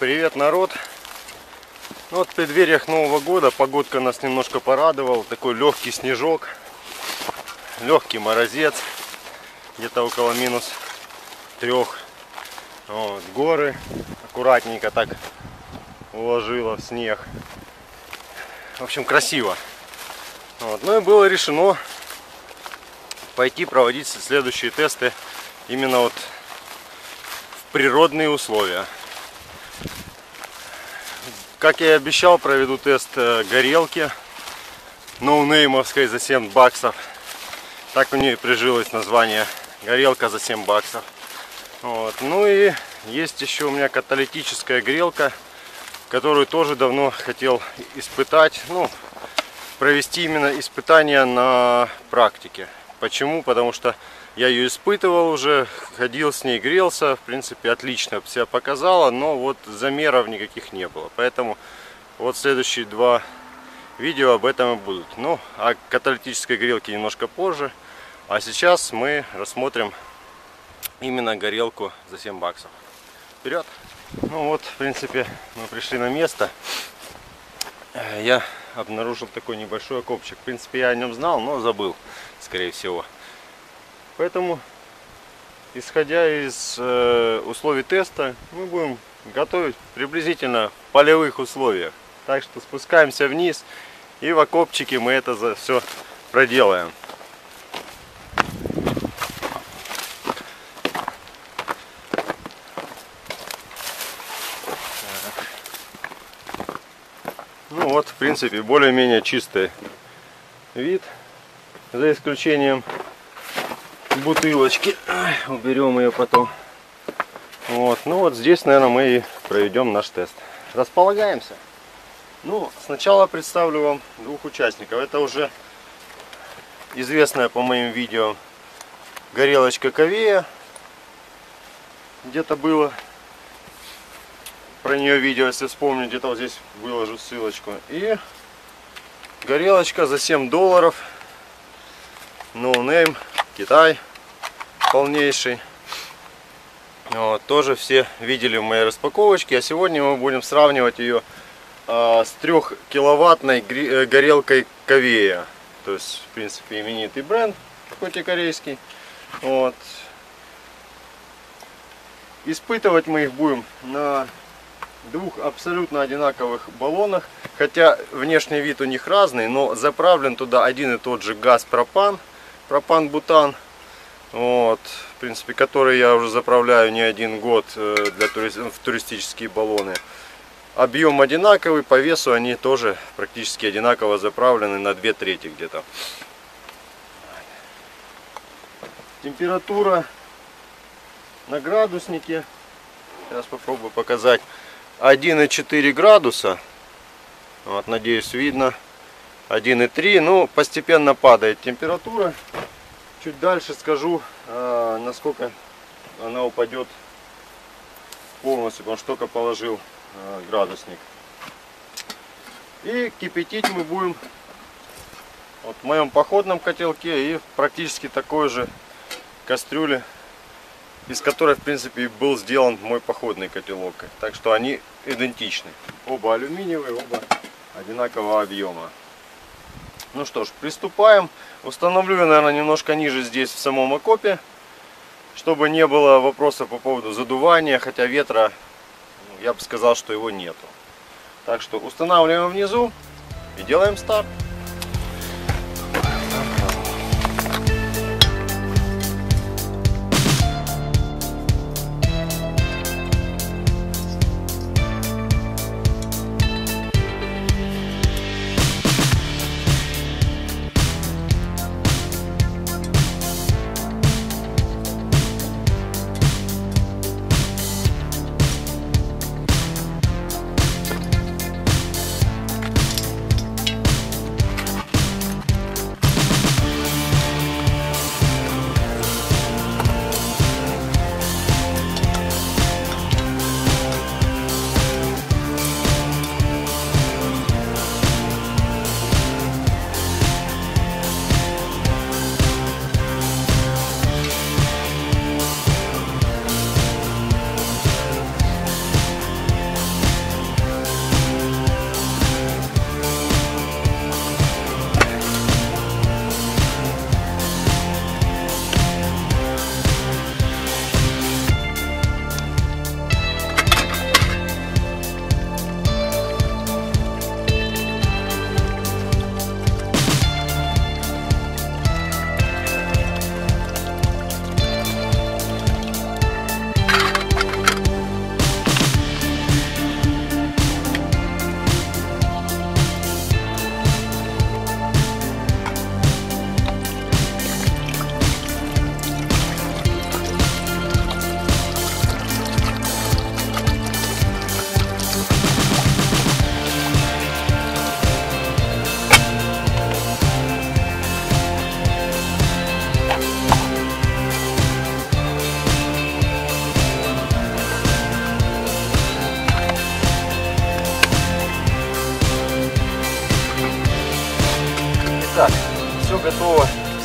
Привет, народ! Ну, вот в преддвериях Нового года погодка нас немножко порадовала. Такой легкий снежок, легкий морозец, где-то около минус трех. Вот, горы аккуратненько так уложила в снег. В общем, красиво. Вот. Ну и было решено пойти проводить следующие тесты именно вот в природные условия. Как я и обещал, проведу тест э, горелки ноунеймовской за 7 баксов. Так у нее прижилось название горелка за 7 баксов. Вот. Ну и есть еще у меня каталитическая грелка, которую тоже давно хотел испытать. Ну, провести именно испытания на практике. Почему? Потому что я ее испытывал уже, ходил с ней, грелся, в принципе отлично себя показала, но вот замеров никаких не было. Поэтому вот следующие два видео об этом и будут. Ну, о каталитической грелке немножко позже. А сейчас мы рассмотрим именно горелку за 7 баксов. Вперед! Ну вот, в принципе, мы пришли на место. Я обнаружил такой небольшой окопчик. В принципе, я о нем знал, но забыл, скорее всего. Поэтому, исходя из э, условий теста, мы будем готовить приблизительно в полевых условиях. Так что спускаемся вниз и в окопчике мы это за все проделаем. Ну вот, в принципе, более-менее чистый вид, за исключением бутылочки. Уберем ее потом. Вот, ну вот здесь, наверное, мы и проведем наш тест. Располагаемся. Ну, сначала представлю вам двух участников. Это уже известная по моим видео горелочка Ковея. Где-то было про нее видео, если вспомню, где-то вот здесь выложу ссылочку. И горелочка за 7 долларов. No name, Китай полнейший. Вот, тоже все видели в моей распаковочке. А сегодня мы будем сравнивать ее а, с 3 киловаттной э, горелкой Ковея. То есть, в принципе, именитый бренд, хоть и корейский. Вот. Испытывать мы их будем на двух абсолютно одинаковых баллонах. Хотя внешний вид у них разный, но заправлен туда один и тот же газ пропан, пропан-бутан. Вот, в принципе, который я уже заправляю не один год э, для тури... в туристические баллоны. Объем одинаковый, по весу они тоже практически одинаково заправлены на 2 трети где-то. Температура на градуснике, сейчас попробую показать, 1,4 градуса. Вот, надеюсь, видно. 1,3. Ну, постепенно падает температура. Чуть дальше скажу, э, насколько она упадет полностью, потому что только положил э, градусник. И кипятить мы будем вот в моем походном котелке и практически такой же кастрюле, из которой в принципе был сделан мой походный котелок. Так что они идентичны. Оба алюминиевые, оба одинакового объема. Ну что ж, приступаем. Установлю я, наверное, немножко ниже здесь, в самом окопе, чтобы не было вопроса по поводу задувания, хотя ветра, ну, я бы сказал, что его нету. Так что устанавливаем внизу и делаем старт.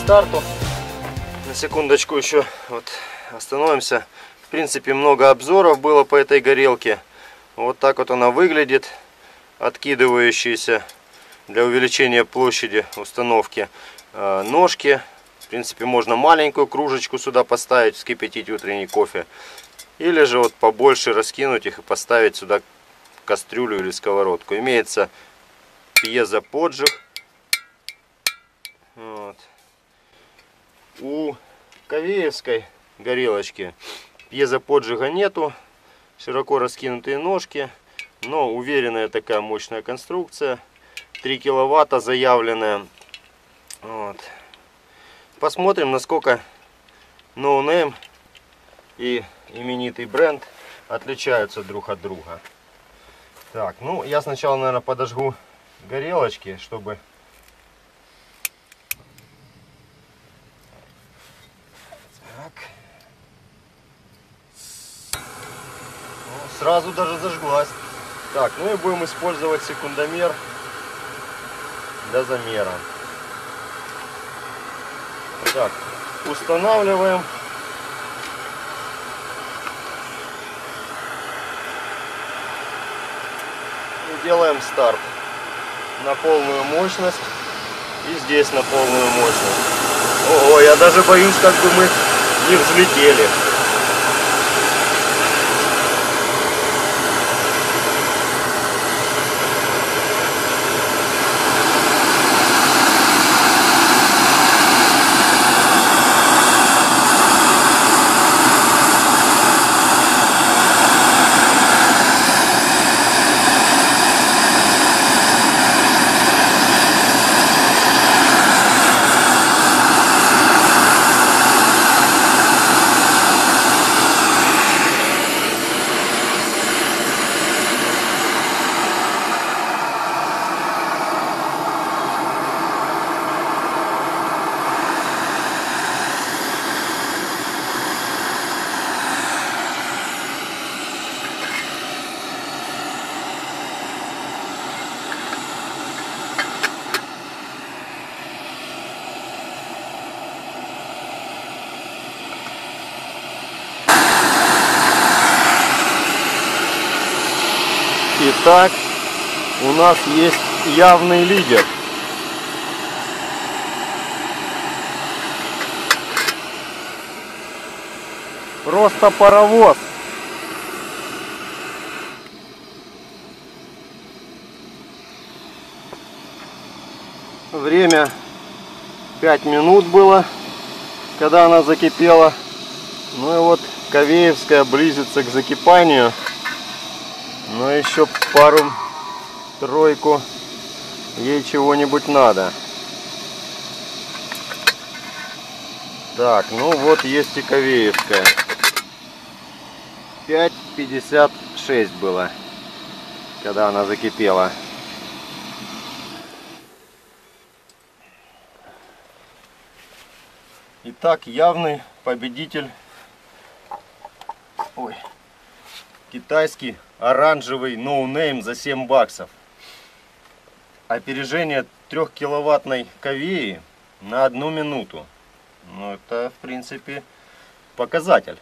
Старту. На секундочку еще вот остановимся. В принципе, много обзоров было по этой горелке. Вот так вот она выглядит, откидывающаяся для увеличения площади установки э, ножки. В принципе, можно маленькую кружечку сюда поставить, вскипятить утренний кофе. Или же вот побольше раскинуть их и поставить сюда кастрюлю или сковородку. Имеется пьезоподжиг. У Кавеевской горелочки пьезоподжига нету. Широко раскинутые ножки. Но уверенная такая мощная конструкция. 3 киловатта заявленная. Вот. Посмотрим, насколько Name и именитый бренд отличаются друг от друга. Так, ну я сначала, наверное, подожгу горелочки, чтобы сразу даже зажглась. Так, ну и будем использовать секундомер для замера. Так, устанавливаем. И делаем старт на полную мощность. И здесь на полную мощность. Ого, я даже боюсь, как бы мы не взлетели. Итак, у нас есть явный лидер. Просто паровоз. Время 5 минут было, когда она закипела. Ну и вот Кавеевская близится к закипанию. Но еще пару-тройку ей чего-нибудь надо. Так, ну вот есть и Ковеевская. 5.56 было, когда она закипела. Итак, явный победитель. Ой китайский оранжевый no-name за 7 баксов. Опережение 3 киловаттной ковеи на одну минуту. Ну, это, в принципе, показатель.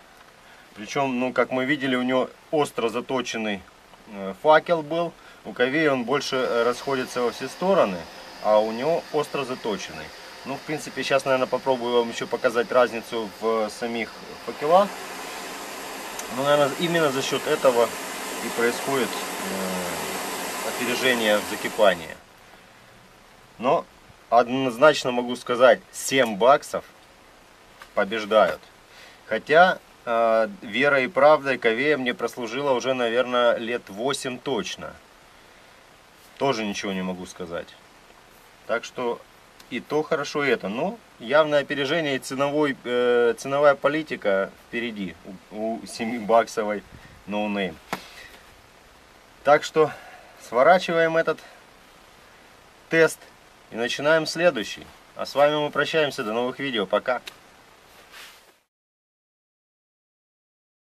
Причем, ну, как мы видели, у него остро заточенный э, факел был. У ковеи он больше э, расходится во все стороны, а у него остро заточенный. Ну, в принципе, сейчас, наверное, попробую вам еще показать разницу в самих факелах. Ну, наверное, именно за счет этого и происходит э, опережение в закипании. Но однозначно могу сказать, 7 баксов побеждают. Хотя э, верой и правдой Ковея мне прослужила уже, наверное, лет 8 точно. Тоже ничего не могу сказать. Так что и то хорошо и это. Но явное опережение и ценовой, э, ценовая политика впереди у, у 7-баксовой No Name. Так что сворачиваем этот тест и начинаем следующий. А с вами мы прощаемся. До новых видео. Пока.